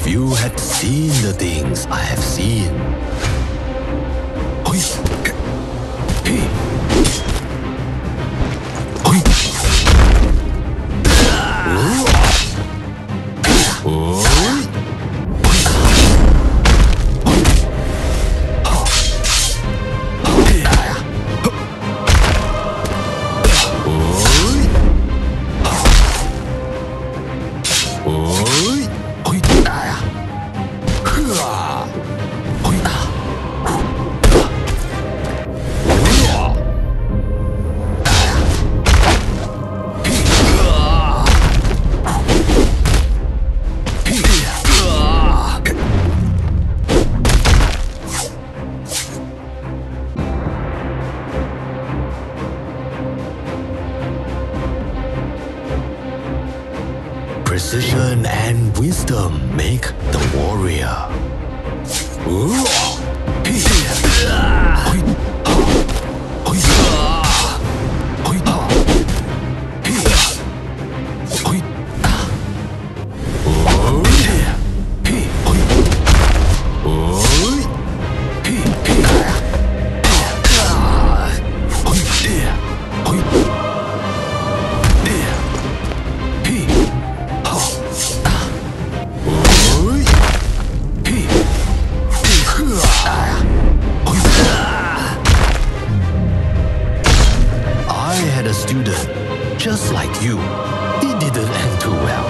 If you had seen the things I have Precision and wisdom make the warrior. Ooh. student, just like you. He didn't end too well.